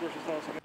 Forças Armadas.